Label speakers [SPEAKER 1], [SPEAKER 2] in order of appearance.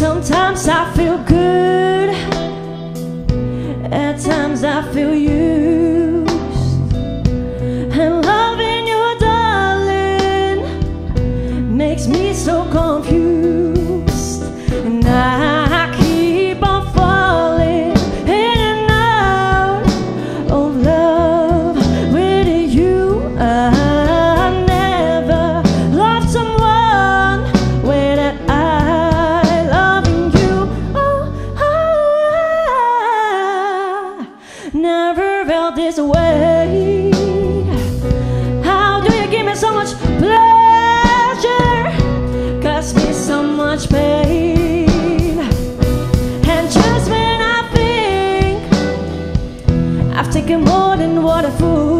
[SPEAKER 1] Sometimes I feel good. At times I feel used. And loving you, darling, makes me so confused. This way. How do you give me so much pleasure? Cause me so much pain. And just when I think I've taken more than what I fool